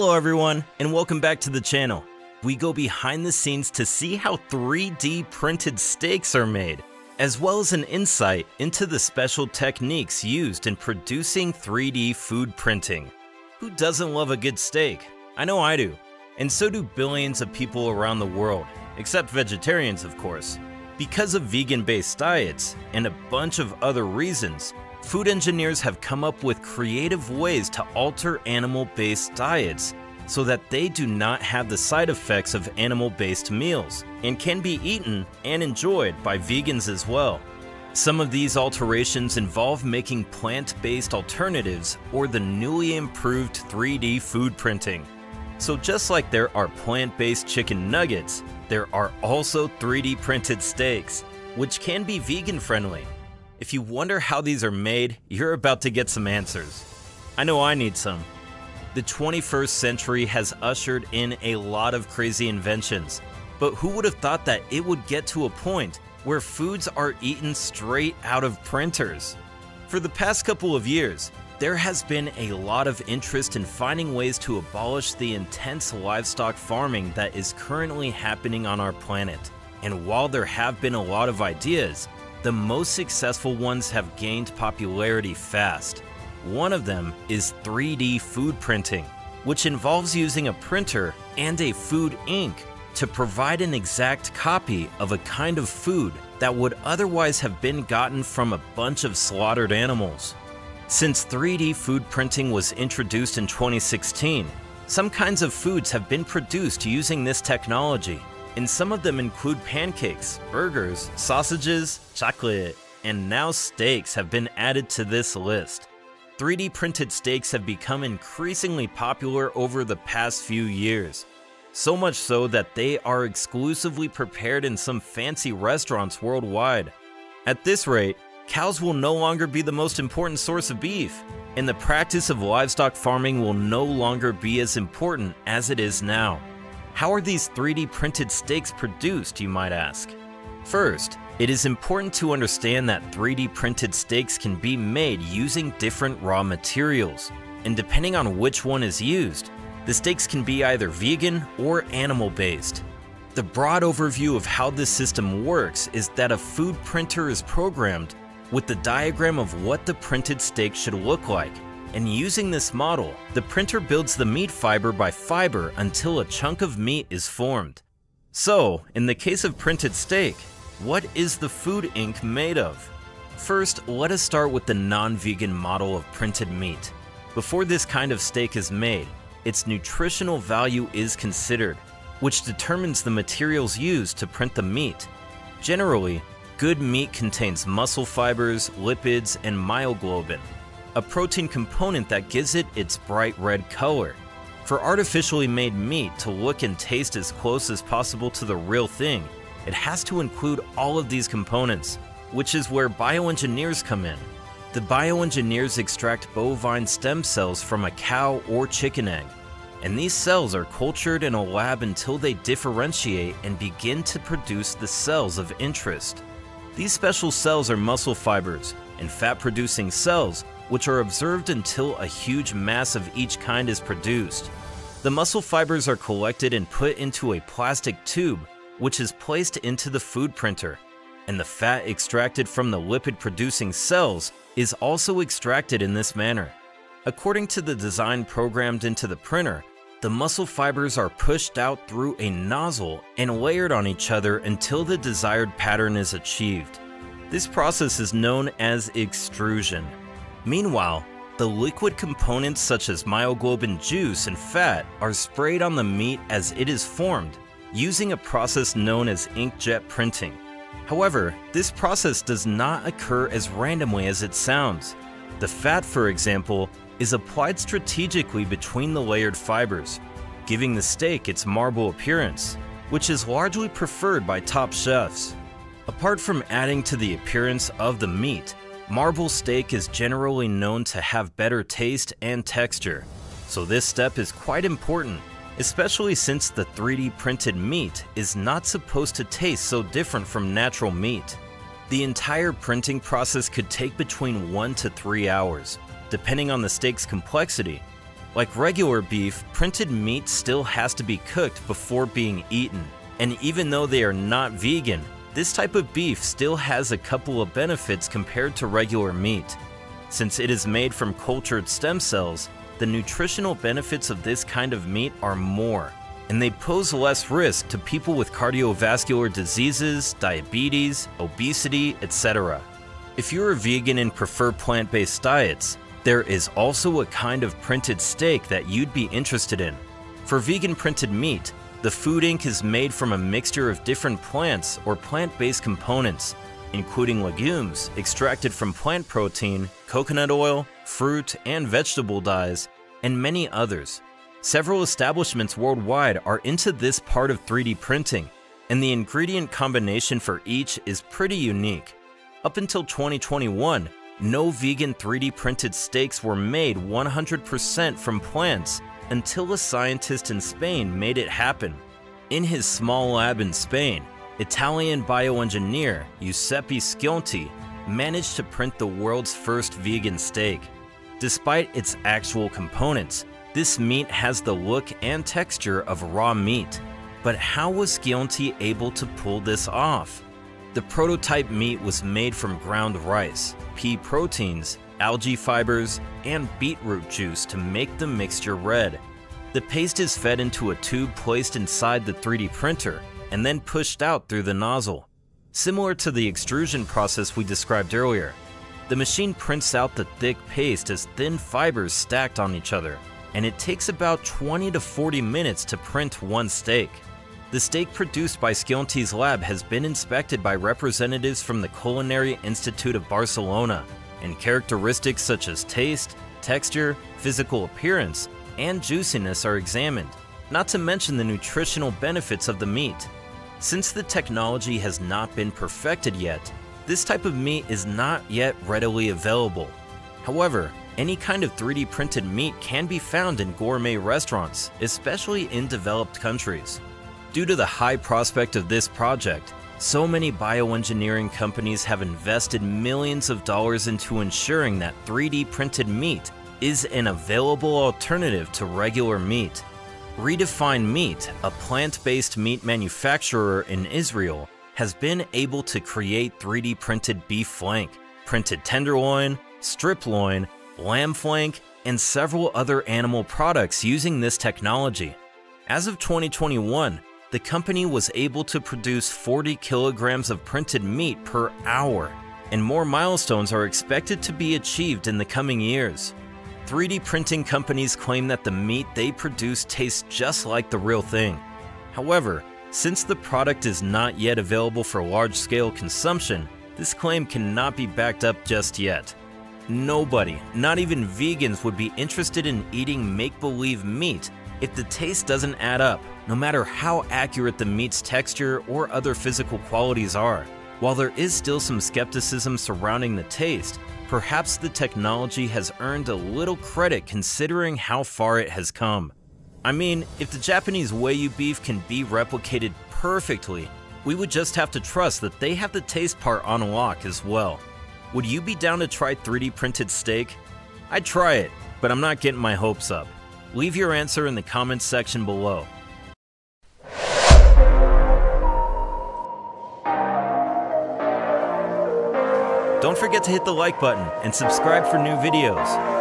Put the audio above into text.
Hello everyone, and welcome back to the channel. We go behind the scenes to see how 3D printed steaks are made, as well as an insight into the special techniques used in producing 3D food printing. Who doesn't love a good steak? I know I do, and so do billions of people around the world, except vegetarians of course. Because of vegan-based diets and a bunch of other reasons, food engineers have come up with creative ways to alter animal-based diets so that they do not have the side effects of animal-based meals and can be eaten and enjoyed by vegans as well. Some of these alterations involve making plant-based alternatives or the newly improved 3D food printing. So just like there are plant-based chicken nuggets, there are also 3D printed steaks, which can be vegan friendly. If you wonder how these are made, you're about to get some answers. I know I need some. The 21st century has ushered in a lot of crazy inventions, but who would have thought that it would get to a point where foods are eaten straight out of printers? For the past couple of years, there has been a lot of interest in finding ways to abolish the intense livestock farming that is currently happening on our planet. And while there have been a lot of ideas, the most successful ones have gained popularity fast. One of them is 3D food printing, which involves using a printer and a food ink to provide an exact copy of a kind of food that would otherwise have been gotten from a bunch of slaughtered animals. Since 3D food printing was introduced in 2016, some kinds of foods have been produced using this technology, and some of them include pancakes, burgers, sausages, chocolate, and now steaks have been added to this list. 3D printed steaks have become increasingly popular over the past few years, so much so that they are exclusively prepared in some fancy restaurants worldwide. At this rate, cows will no longer be the most important source of beef, and the practice of livestock farming will no longer be as important as it is now. How are these 3D printed steaks produced, you might ask? First, it is important to understand that 3D printed steaks can be made using different raw materials, and depending on which one is used, the steaks can be either vegan or animal based. The broad overview of how this system works is that a food printer is programmed with the diagram of what the printed steak should look like. And using this model, the printer builds the meat fiber by fiber until a chunk of meat is formed. So, in the case of printed steak, what is the food ink made of? First, let us start with the non-vegan model of printed meat. Before this kind of steak is made, its nutritional value is considered, which determines the materials used to print the meat. Generally, Good meat contains muscle fibers, lipids, and myoglobin, a protein component that gives it its bright red color. For artificially made meat to look and taste as close as possible to the real thing, it has to include all of these components, which is where bioengineers come in. The bioengineers extract bovine stem cells from a cow or chicken egg, and these cells are cultured in a lab until they differentiate and begin to produce the cells of interest. These special cells are muscle fibers and fat-producing cells which are observed until a huge mass of each kind is produced. The muscle fibers are collected and put into a plastic tube which is placed into the food printer, and the fat extracted from the lipid-producing cells is also extracted in this manner. According to the design programmed into the printer, the muscle fibers are pushed out through a nozzle and layered on each other until the desired pattern is achieved. This process is known as extrusion. Meanwhile, the liquid components such as myoglobin juice and fat are sprayed on the meat as it is formed, using a process known as inkjet printing. However, this process does not occur as randomly as it sounds. The fat, for example, is applied strategically between the layered fibers, giving the steak its marble appearance, which is largely preferred by top chefs. Apart from adding to the appearance of the meat, marble steak is generally known to have better taste and texture, so this step is quite important, especially since the 3D printed meat is not supposed to taste so different from natural meat. The entire printing process could take between 1 to 3 hours, depending on the steak's complexity. Like regular beef, printed meat still has to be cooked before being eaten. And even though they are not vegan, this type of beef still has a couple of benefits compared to regular meat. Since it is made from cultured stem cells, the nutritional benefits of this kind of meat are more, and they pose less risk to people with cardiovascular diseases, diabetes, obesity, etc. If you're a vegan and prefer plant-based diets, there is also a kind of printed steak that you'd be interested in. For vegan printed meat, the food ink is made from a mixture of different plants or plant-based components, including legumes extracted from plant protein, coconut oil, fruit, and vegetable dyes, and many others. Several establishments worldwide are into this part of 3D printing, and the ingredient combination for each is pretty unique. Up until 2021, no vegan 3D printed steaks were made 100% from plants until a scientist in Spain made it happen. In his small lab in Spain, Italian bioengineer Giuseppe Scionti managed to print the world's first vegan steak. Despite its actual components, this meat has the look and texture of raw meat. But how was Scionti able to pull this off? The prototype meat was made from ground rice, pea proteins, algae fibers, and beetroot juice to make the mixture red. The paste is fed into a tube placed inside the 3D printer and then pushed out through the nozzle. Similar to the extrusion process we described earlier, the machine prints out the thick paste as thin fibers stacked on each other, and it takes about 20 to 40 minutes to print one steak. The steak produced by Scionti's lab has been inspected by representatives from the Culinary Institute of Barcelona, and characteristics such as taste, texture, physical appearance, and juiciness are examined, not to mention the nutritional benefits of the meat. Since the technology has not been perfected yet, this type of meat is not yet readily available. However, any kind of 3D printed meat can be found in gourmet restaurants, especially in developed countries. Due to the high prospect of this project, so many bioengineering companies have invested millions of dollars into ensuring that 3D printed meat is an available alternative to regular meat. Redefine Meat, a plant-based meat manufacturer in Israel, has been able to create 3D printed beef flank, printed tenderloin, strip loin, lamb flank, and several other animal products using this technology. As of 2021, the company was able to produce 40 kilograms of printed meat per hour, and more milestones are expected to be achieved in the coming years. 3D printing companies claim that the meat they produce tastes just like the real thing. However, since the product is not yet available for large-scale consumption, this claim cannot be backed up just yet. Nobody, not even vegans, would be interested in eating make-believe meat if the taste doesn't add up, no matter how accurate the meat's texture or other physical qualities are. While there is still some skepticism surrounding the taste, perhaps the technology has earned a little credit considering how far it has come. I mean, if the Japanese Wagyu beef can be replicated perfectly, we would just have to trust that they have the taste part on lock as well. Would you be down to try 3D printed steak? I'd try it, but I'm not getting my hopes up. Leave your answer in the comments section below. Don't forget to hit the like button and subscribe for new videos.